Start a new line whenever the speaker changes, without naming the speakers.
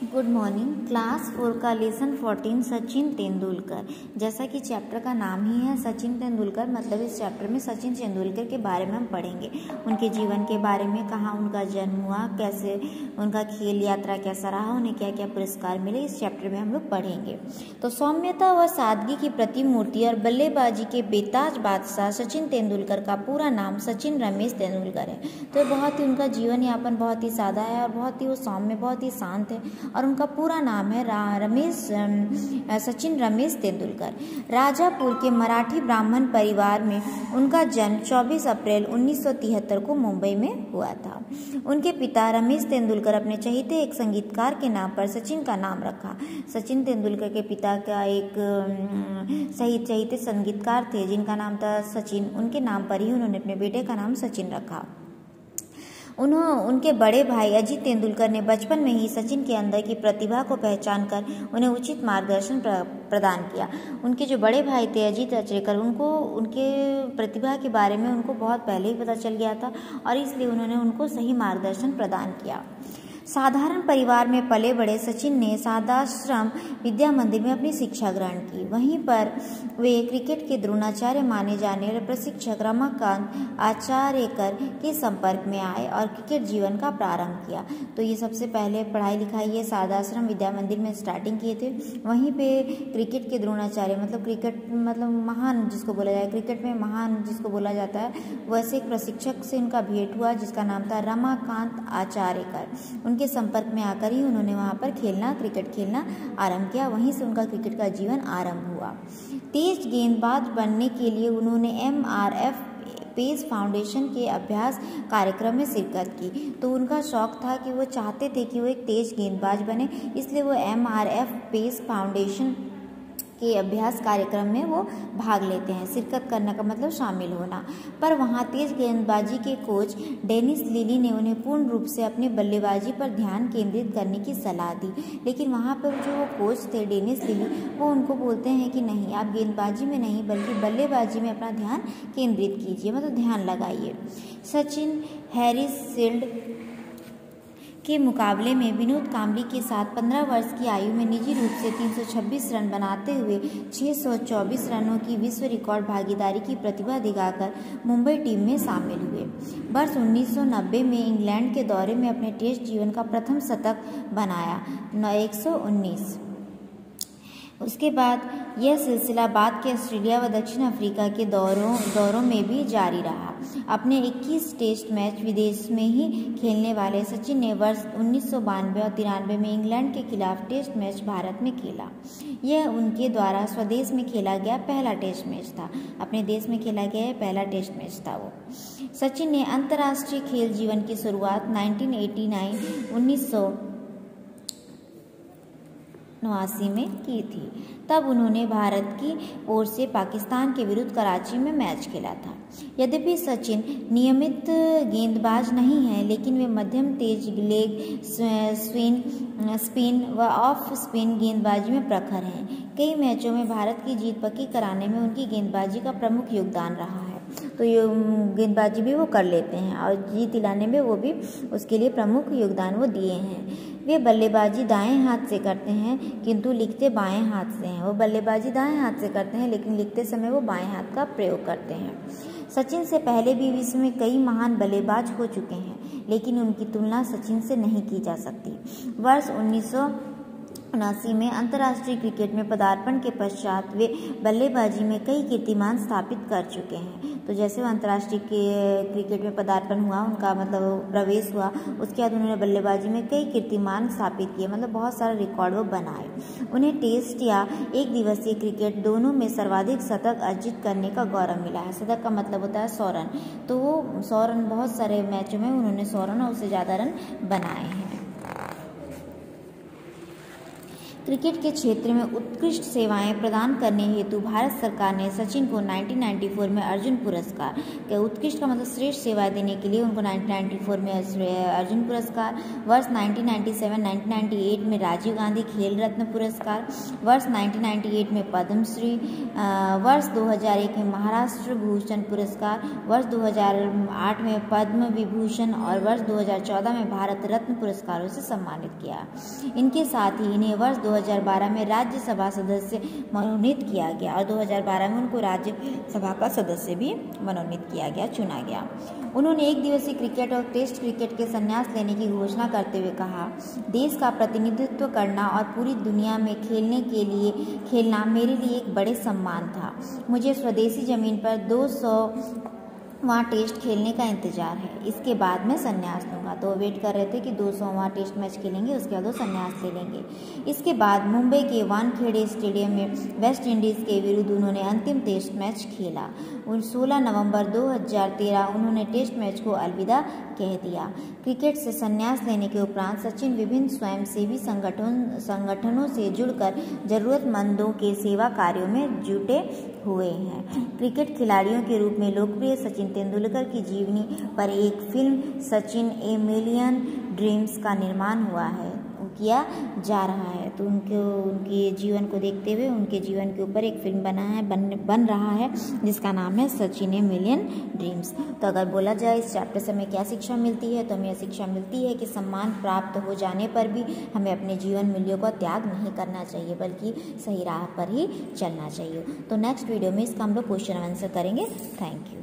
Good morning class four का lesson fourteen Sachin Tendulkar. जैसा कि चैप्टर का नाम ही है, सचिन तेंदुलकर मतलब इस चैप्टर में सचिन तेंदुलकर के बारे में हम पढ़ेंगे। उनके जीवन के बारे में, कहाँ उनका जन्म हुआ, कैसे उनका खेल यात्रा कैसा रहा, उन्हें क्या क्या पुरस्कार मिले, इस चैप्टर में हम लोग पढ़ेंगे। तो सौम्यता व सादगी की प्रतिमूर्ति और बल्लेबाजी के बेताज बादशाह सचिन तेंदुलकर का पूरा नाम सचिन रमेश तेंदुलकर है। तो बहुत ही उनका जीवन यापन बहुत ही सादा है और बहुत ही वो सौम्य, बहुत ही शांत है। और उनका पूरा नाम है रमेश सचिन रमेश तेंदुलकर। राजापुर के मराठी ब्राह्मण परिवार में उनका जन्म 24 अप्रैल 1973 को मुंबई में हुआ था। उनके पिता रमेश तेंदुलकर अपने चहीते एक संगीतकार के नाम पर सचिन का नाम रखा। सचिन तेंदुलकर के पिता का एक सही, चहीते संगीतकार थे, जिनका नाम था सचिन। उनके नाम पर ही उन्होंने अपने बेटे का नाम सचिन रखा। उन्हों, उनके बड़े भाई अजीत तेंदुलकर ने बचपन में ही सचिन के अंदर की प्रतिभा को पहचान कर उन्हें उचित मार्गदर्शन प्रदान किया। उनके जो बड़े भाई थे अजीत अचरेकर, उनको, उनके प्रतिभा के बारे में उनको बहुत पहले ही पता चल गया था और इसलिए उन्होंने उनको सही मार्गदर्शन प्रदान किया। साधारण परिवार में पले बड़े सचिन ने सादाश्रम विद्या मंदिर में अपनी शिक्षा ग्रहण की। वहीं पर वे क्रिकेट के द्रोणाचार्य माने जाने वाले प्रशिक्षक रमाकांत आचार्यकर के संपर्क में आए और क्रिकेट जीवन का प्रारंभ किया। तो ये सबसे पहले पढ़ाई लिखाई ये सादाश्रम विद्या मंदिर में स्टार्टिंग किए थे। वहीं पे क्रिकेट के द्रोणाचार्य मतलब क्रिकेट मतलब महान जिसको बोला जाए क्रिकेट में महान जिसको बोला जाता है, वैसे एक प्रशिक्षक से उनका भेंट हुआ जिसका नाम था रमाकांत आचार्यकर। उनके संपर्क में आकर ही उन्होंने वहाँ पर खेलना, क्रिकेट खेलना आरंभ किया। वहीं से उनका क्रिकेट का जीवन आरंभ हुआ। तेज गेंदबाज बनने के लिए उन्होंने M R F pace foundation के अभ्यास कार्यक्रम में शिरकत की। तो उनका शौक था कि वो चाहते थे कि वो एक तेज गेंदबाज बने, इसलिए वो M R F pace foundation के अभ्यास कार्यक्रम में वो भाग लेते हैं। शिरकत करने का मतलब शामिल होना। पर वहाँ तेज गेंदबाजी के कोच डेनिस लिली ने उन्हें पूर्ण रूप से अपने बल्लेबाजी पर ध्यान केंद्रित करने की सलाह दी। लेकिन वहाँ पर जो वो कोच थे, डेनिस लिली, वो उनको बोलते हैं कि नहीं, आप गेंदबाजी में नहीं, बल्कि बल्लेबाजी में अपना ध्यान केंद्रित कीजिए मतलब ध्यान लगाइए। सचिन हैरिस सील्ड के मुकाबले में विनोद कामली के साथ 15 वर्ष की आयु में निजी रूप से 326 रन बनाते हुए 624 रनों की विश्व रिकॉर्ड भागीदारी की प्रतिभा दिखाकर मुंबई टीम में शामिल हुए। वर्ष 1990 में इंग्लैंड के दौरे में अपने टेस्ट जीवन का प्रथम शतक बनाया एक उसके बाद यह सिलसिला बाद के ऑस्ट्रेलिया व दक्षिण अफ्रीका के दौरों दौरों में भी जारी रहा। अपने 21 टेस्ट मैच विदेश में ही खेलने वाले सचिन ने वर्ष उन्नीस सौ बानवे और तिरानवे में इंग्लैंड के खिलाफ टेस्ट मैच भारत में खेला। यह उनके द्वारा स्वदेश में खेला गया पहला टेस्ट मैच था। अपने देश में खेला गया पहला टेस्ट मैच था वो। सचिन ने अंतर्राष्ट्रीय खेल जीवन की शुरुआत 1989 1900 नवासी में की थी। तब उन्होंने भारत की ओर से पाकिस्तान के विरुद्ध कराची में मैच खेला था। यद्यपि सचिन नियमित गेंदबाज नहीं हैं, लेकिन वे मध्यम तेज लेग स्पिन स्पिन व ऑफ़ स्पिन गेंदबाजी में प्रखर हैं। कई मैचों में भारत की जीत पक्की कराने में उनकी गेंदबाजी का प्रमुख योगदान रहा है। तो ये, गेंदबाजी भी वो कर लेते हैं और जीत दिलाने में वो भी उसके लिए प्रमुख योगदान वो दिए हैं। वे बल्लेबाजी दाएँ हाथ से करते हैं, किंतु लिखते बाएँ हाथ से हैं। वो बल्लेबाजी दाएँ हाथ से करते हैं, लेकिन लिखते समय वो बाएँ हाथ का प्रयोग करते हैं। सचिन से पहले भी विश्व में कई महान बल्लेबाज हो चुके हैं, लेकिन उनकी तुलना सचिन से नहीं की जा सकती। वर्ष उन्नीस सौ उनासी में अंतर्राष्ट्रीय क्रिकेट में पदार्पण के पश्चात वे बल्लेबाजी में कई कीर्तिमान स्थापित कर चुके हैं। तो जैसे वो अंतर्राष्ट्रीय क्रिकेट में पदार्पण हुआ, उनका मतलब प्रवेश हुआ, उसके बाद उन्होंने बल्लेबाजी में कई कीर्तिमान स्थापित किए मतलब बहुत सारे रिकॉर्ड वो बनाए। उन्हें टेस्ट या एक दिवसीय क्रिकेट दोनों में सर्वाधिक शतक अर्जित करने का गौरव मिला है। शतक का मतलब होता है सौ रन तो वो सौ रन बहुत सारे मैचों में उन्होंने सौ रन और उससे ज़्यादा रन बनाए हैं। क्रिकेट के क्षेत्र में उत्कृष्ट सेवाएँ प्रदान करने हेतु भारत सरकार ने सचिन को 1994 में अर्जुन पुरस्कार के उत्कृष्ट का मतलब श्रेष्ठ सेवाएँ देने के लिए उनको 1994 में अर्जुन पुरस्कार, वर्ष 1997-1998 में राजीव गांधी खेल रत्न पुरस्कार, वर्ष 1998 में पद्मश्री वर्ष 2001 में महाराष्ट्र भूषण पुरस्कार, वर्ष 2008 में पद्म विभूषण और वर्ष 2014 में भारत रत्न पुरस्कारों से सम्मानित किया। इनके साथ ही इन्हें वर्ष 2012 में राज्यसभा सदस्य मनोनीत किया गया और 2012 में उनको राज्यसभा का सदस्य भी मनोनीत किया गया, चुना गया। उन्होंने एक दिवसीय क्रिकेट और टेस्ट क्रिकेट के संन्यास लेने की घोषणा करते हुए कहा, देश का प्रतिनिधित्व करना और पूरी दुनिया में खेलने के लिए खेलना मेरे लिए एक बड़े सम्मान था। मुझे स्वदेशी ज़मीन पर 200 वहाँ टेस्ट खेलने का इंतज़ार है। इसके बाद मैं संन्यास लूँगा। तो वेट कर रहे थे कि 200 वहाँ टेस्ट मैच खेलेंगे, उसके बाद वो संन्यास ले लेंगे। इसके बाद मुंबई के वानखेड़े स्टेडियम में वेस्ट इंडीज़ के विरुद्ध उन्होंने अंतिम टेस्ट मैच खेला। उन 16 नवंबर 2013 उन्होंने टेस्ट मैच को अलविदा कह दिया। क्रिकेट से संन्यास लेने के उपरांत सचिन विभिन्न स्वयंसेवी संगठन, संगठनों से जुड़कर जरूरतमंदों के सेवा कार्यों में जुटे हुए हैं। क्रिकेट खिलाड़ियों के रूप में लोकप्रिय सचिन तेंदुलकर की जीवनी पर एक फ़िल्म, सचिन ए मिलियन ड्रीम्स का निर्माण हुआ है। किया जा रहा है। तो उनके उनके जीवन को देखते हुए उनके जीवन के ऊपर एक फ़िल्म बना है, बन बन रहा है, जिसका नाम है सचिन ए मिलियन ड्रीम्स। तो अगर बोला जाए, इस चैप्टर से हमें क्या शिक्षा मिलती है? तो हमें यह शिक्षा मिलती है कि सम्मान प्राप्त हो जाने पर भी हमें अपने जीवन मूल्यों का त्याग नहीं करना चाहिए, बल्कि सही राह पर ही चलना चाहिए। तो नेक्स्ट वीडियो में इसका हम लोग क्वेश्चन आंसर करेंगे। Thank you